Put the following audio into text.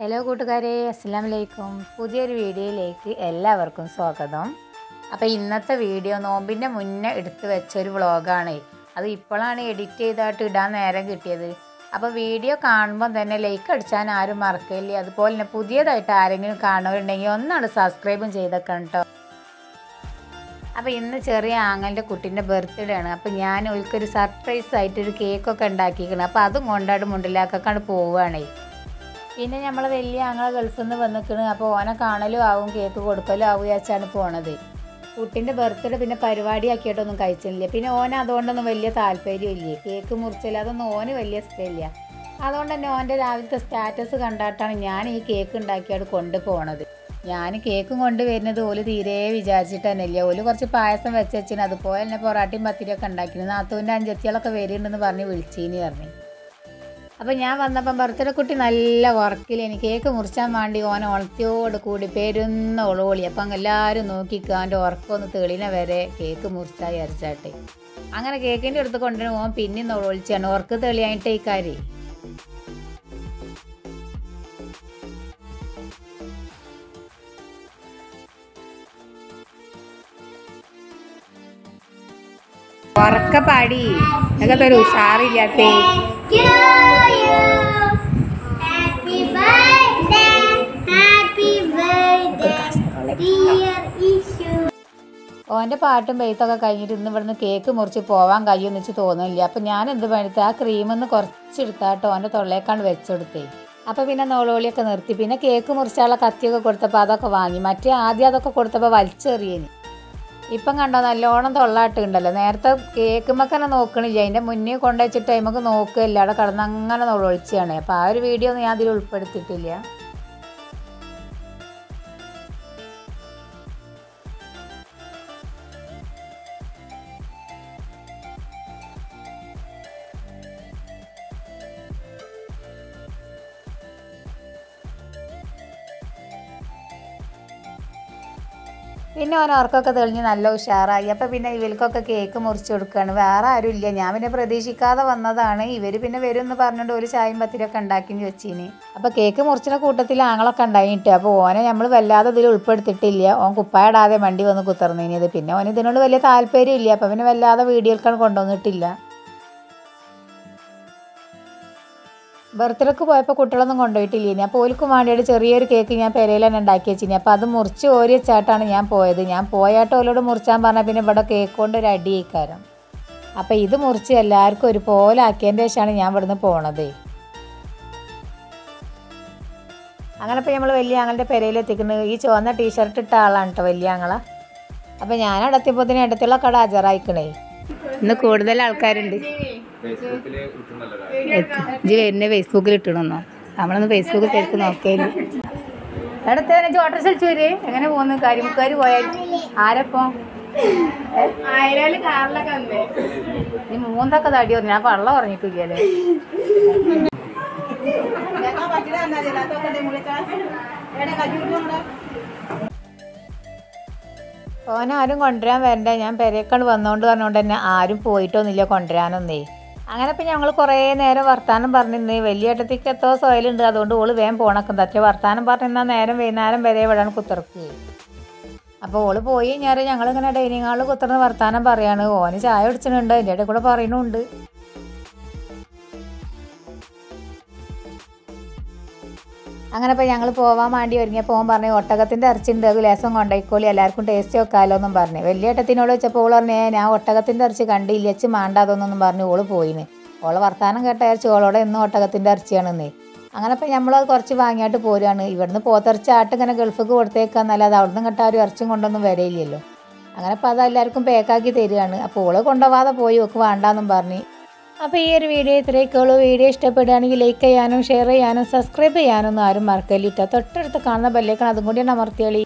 Hello കൂട്ടുകാരെ. അസ്സാം വലൈക്കും പുതിയൊരു വീഡിയോയിലേക്ക് എല്ലാവർക്കും സ്വാഗതം. അപ്പോൾ ഇന്നത്തെ വീഡിയോ നോമ്പിന്റെ മുന്നേ എടുത്ത് വെച്ചൊരു വ്ളോഗാണ്. അത് ഇപ്പോഴാണ് എഡിറ്റ് ചെയ്തായിട്ട് ഇടാൻ നേരം കിട്ടിയത്. അപ്പോൾ വീഡിയോ കാണുമ്പോൾ തന്നെ ലൈക്ക് അടിച്ചാൻ ആരും മറക്കില്ല? അതുപോലെ തന്നെ പുതിയതായിട്ട് ആരെങ്കിലും കാണുന്നുണ്ടെങ്കിൽ ഒന്നാണ് സബ്സ്ക്രൈബും ചെയ്തേക്കണം കേട്ടോ. അപ്പോൾ ഇന്ന് ചെറിയ ആങ്ങലിന്റെ കുട്ടീന്റെ ബർത്ത്ഡേ ആണ്. അപ്പോൾ ഞാൻ ഓൾക്കൊരു സർപ്രൈസ് ആയിട്ടൊരു കേക്കൊക്കെ ഉണ്ടാക്കിയിരിക്കണം. അപ്പോൾ അതും കൊണ്ടാട് മുണ്ടിലാക്കൊക്കെ പോവുകയാണേ പിന്നെ നമ്മൾ വലിയ ആങ്ങളെ ഗൾഫിൽ നിന്ന് വന്നിക്കണ്. അപ്പോൾ ഓനെ കാണലും ആവും കേക്ക് കൊടുക്കലും ആവും വെച്ചാണ് പോണത്. കുട്ടിന്റെ ബർത്ത്ഡേ പിന്നെ പരിപാടി ആക്കിയിട്ടൊന്നും കഴിച്ചില്ല പിന്നെ ഓൻ അതുകൊണ്ടൊന്നും വലിയ താല്പര്യമില്ല കേക്ക് മുറിച്ചില്ല. അതൊന്നും ഓന് വലിയ ഇഷ്ടമില്ല. അതുകൊണ്ട് തന്നെ ഓന്റെ രാവിലത്തെ സ്റ്റാറ്റസ് കണ്ടാട്ടാണ് ഞാൻ ഈ കേക്ക് ഉണ്ടാക്കിയാണ് കൊണ്ടുപോണത് ഞാൻ കേക്കും കൊണ്ടുവരുന്നത് ഓൽ തീരെ വിചാരിച്ചിട്ട് തന്നെ ഇല്ല. ഓൽ കുറച്ച് പായസം വെച്ചു അതുപോലെ തന്നെ പൊറാട്ടയും പത്തിരിയൊക്കെ ഉണ്ടാക്കിയിരുന്നു നാത്തൂന്റെ അഞ്ചത്തികളൊക്കെ വരുന്നുണ്ടെന്ന് പറഞ്ഞ് വിളിച്ചീനി പറഞ്ഞു. അപ്പം ഞാൻ വന്നപ്പം ബർത്ത്ഡേ കുട്ടി നല്ല ഉറക്കിൽ എനിക്ക് കേക്ക് മുറിച്ചാൻ വേണ്ടി ഓനെ ഉളത്തിയോട് കൂടി പെരുന്ന ഒളോളി. അപ്പം എല്ലാവരും നോക്കിക്കുക അവന്റെ ഉറക്കമൊന്ന് തെളിന വരെ കേക്ക് മുറിച്ചാൽ വിചാരിച്ചാട്ടെ. അങ്ങനെ കേക്കിന്റെ അടുത്ത് കൊണ്ടുവന്ന് ഓൻ പിന്നെ ഒളിച്ചാണ് ഉറക്ക് തെളിയായിട്ട് ഈ കാര്യം. ഉറക്ക പാടി എന്നൊക്കെ ഒരു ഉഷാറില്ലാത്തേ ഓന്റെ പാട്ടും ബെയ്ത്തൊക്കെ കഴിഞ്ഞിട്ട് ഇന്ന് ഇവിടുന്ന് കേക്ക് മുറിച്ച് പോവാൻ കഴിയുമെന്ന് വെച്ച് തോന്നുന്നില്ല. അപ്പം ഞാൻ എന്ത് പണിത്ത് ആ ക്രീമെന്ന് കുറച്ചെടുത്താട്ടോ ഓന്റെ തൊള്ളേക്കാണ് വെച്ചെടുത്തേ. അപ്പോൾ പിന്നെ നോളോളിയൊക്കെ നിർത്തി. പിന്നെ കേക്ക് മുറിച്ചാലുള്ള കത്തിയൊക്കെ കൊടുത്തപ്പോൾ അതൊക്കെ വാങ്ങി. മറ്റേ ആദ്യം അതൊക്കെ കൊടുത്തപ്പോൾ വലിച്ചെറിയേനി. ഇപ്പം കണ്ടോ നല്ലോണം തൊള്ളാട്ട് ഉണ്ടല്ലോ നേരത്തെ കേക്കുമ്മക്കന്നെ നോക്കണില്ല. അതിന്റെ മുന്നേ കൊണ്ടുവച്ചിട്ട് നമുക്ക് നോക്കുകയില്ല. അവിടെ കടന്ന് അങ്ങനെ നോളൊളിച്ചാണ് അപ്പോൾ ആ ഒരു വീഡിയോ ഒന്നും ഞാൻ അതിൽ ഉൾപ്പെടുത്തിയിട്ടില്ല. പിന്നെ ഓൻ ഓർക്കൊക്കെ തെളിഞ്ഞ് നല്ല ഉഷാറായി. അപ്പോൾ പിന്നെ ഇവർക്കൊക്കെ കേക്ക് മുറിച്ച് കൊടുക്കുകയാണ് വേറെ ആരും ഇല്ല ഞാൻ പിന്നെ പ്രതീക്ഷിക്കാതെ വന്നതാണ്. ഇവർ പിന്നെ വരും എന്ന് പറഞ്ഞുകൊണ്ട് ഒരു ചായയും പത്തിരിയൊക്കെ ഉണ്ടാക്കി വെച്ചിന്. അപ്പോൾ കേക്ക് മുറിച്ചിന കൂട്ടത്തിൽ ആങ്ങളൊക്കെ ഉണ്ടായിട്ട് അപ്പോൾ ഓനെ നമ്മൾ വല്ലാതെ ഇതിൽ ഉൾപ്പെടുത്തിയിട്ടില്ല. ഓൻ കുപ്പായിടാതെ വണ്ടി വന്ന് കുത്തർന്നീനത് പിന്നെ ഓൻ ഇതിനോട് വലിയ താല്പര്യമില്ല. അപ്പോൾ പിന്നെ വല്ലാതെ വീഡിയോക്കാണ് കൊണ്ടുവന്നിട്ടില്ല. ബർത്ത്ഡേക്ക് പോയപ്പോൾ കുട്ടികളൊന്നും കൊണ്ടുപോയിട്ടില്ല? ഇനി അപ്പോൾ ഓൽക്കും വേണ്ടിയിട്ട് ചെറിയൊരു കേക്ക് ഞാൻ പെരയിൽ തന്നെ ഉണ്ടാക്കി വെച്ചിനി. അപ്പോൾ അത് മുറിച്ച് ഓരിയ ചേട്ടാണ് ഞാൻ പോയത്. ഞാൻ പോയാട്ട് ഓലോട് മുറിച്ചാൻ പറഞ്ഞാൽ പിന്നെ ഇവിടെ കേക്ക് കൊണ്ട് ഒരു അടി ഇക്കാരം അപ്പോൾ ഇത് മുറിച്ച് എല്ലാവർക്കും ഒരുപോലെ ആക്കിയതിന്റെ ശേഷമാണ് ഞാൻ ഇവിടുന്ന് പോണത്. അങ്ങനെ ഇപ്പോൾ നമ്മൾ വലിയ ആങ്ങളുടെ പെരയിൽ എത്തിക്കുന്നത് ഈ ചുവന്ന ടീഷർട്ട് ഇട്ട ആളാണ് കേട്ടോ വലിയ ആങ്ങളെ. അപ്പോൾ ഞാൻ തന്നെ ഇടത്തുള്ള കട ഹാജറായിക്കണേ. ഇന്ന് കൂടുതൽ ആൾക്കാരുണ്ട്. ഇജ്ജ് എന്നെ ഫേസ്ബുക്കിൽ ഇട്ടണമെന്നോ നമ്മളൊന്ന് ഫേസ്ബുക്ക് ശരിക്കും നോക്കേലു അടുത്തതിനെ ഓട്ടർ സ്ഥലിച്ചു വരെ. എങ്ങനെ പോകുന്നു കരിമുക്കാർ പോയാൽ ആരപ്പോ? ഈ മൂന്നൊക്കെ തടി പറഞ്ഞു ഞാൻ പള്ള ഉറങ്ങിട്ടില്ലേ ഓനാരും കൊണ്ടുവരാൻ വരണ്ട. ഞാൻ പെരേക്കാണ് വന്നോണ്ട് പറഞ്ഞോണ്ട് തന്നെ ആരും പോയിട്ടൊന്നുമില്ല കൊണ്ടുവരാനൊന്നേ. അങ്ങനെ പിന്നെ ഞങ്ങൾ കുറേ നേരം വർത്താനം പറഞ്ഞിരുന്നു വലിയ ഏട്ടത്തേക്ക് എത്തോ സോയിലുണ്ട്. അതുകൊണ്ട് ഓൾ വേഗം പോണക്കും തറ്റേ വർത്താനം പറഞ്ഞിരുന്നാൽ നേരം വൈകുന്നേരം വരെ ഇവിടെയാണ് കുത്തിറക്കുക അപ്പോൾ ഓൾ പോയി ഞാൻ ഞങ്ങളിങ്ങനെ ഡൈനിങ് ഹാളിൽ കുത്തിർന്ന് വർത്താനം പറയാണ്. ഓന് ചായ കുടിച്ചിട്ടുണ്ട്. അതിന്റെ ഇടയിൽ കൂടെ പറയണുണ്ട് അങ്ങനെ ഇപ്പോൾ ഞങ്ങൾ പോകാൻ വേണ്ടി ഒരുങ്ങിയപ്പോൾ ഓൻ പറഞ്ഞു ഒട്ടകത്തിന്റെ ഇറച്ചിണ്ട് അത് ലേസം കൊണ്ടായിക്കോളി എല്ലാവർക്കും ടേസ്റ്റ് വെക്കാമല്ലോ എന്നും പറഞ്ഞു. വലിയ ഏട്ടത്തിനോട് വെച്ചപ്പോൾ ഓൾ പറഞ്ഞു ഞാൻ ഒട്ടകത്തിന്റെ ഇറച്ചി കണ്ടില്ല വെച്ച് മാണ്ടാതൊന്നും പറഞ്ഞു ഓൾ പോയിന്. ഓളെ വർത്താനം കേട്ട ഇറച്ചി ഓളോടെ എന്നും ഒട്ടകത്തിന്റെ ഇറച്ചിയാണെന്നേ. അങ്ങനെ ഇപ്പോൾ നമ്മളത് കുറച്ച് വാങ്ങിയിട്ട് പോരുകയാണ് ഇവിടുന്ന് പോത്തിറച്ചി ആട്ട് ഇങ്ങനെ ഗൾഫിക്ക് കൊടുത്തേക്കാന്നല്ലാതെ അവിടുന്ന് കേട്ട ഒരു ഇറച്ചും കൊണ്ടൊന്നും വരയില്ലല്ലോ. അങ്ങനെ അപ്പോൾ അത് എല്ലാവർക്കും പാക്കാക്കി തരികയാണ് അപ്പോൾ ഓൾ കൊണ്ടുപോവാതെ പോയി ഒക്കെ വേണ്ടാന്നും പറഞ്ഞു. അപ്പോൾ ഈ ഒരു വീഡിയോ ഇത്രയൊക്കെയുള്ളൂ വീഡിയോ ഇഷ്ടപ്പെടുകയാണെങ്കിൽ ലൈക്ക് ചെയ്യാനും ഷെയർ ചെയ്യാനും സബ്സ്ക്രൈബ് ചെയ്യാനൊന്നും ആരും മറക്കല്ലിട്ടോ. തൊട്ടടുത്ത് കാണുന്ന ബെല്ലേക്കാണ് അതും കൂടി അമർത്തിയാളി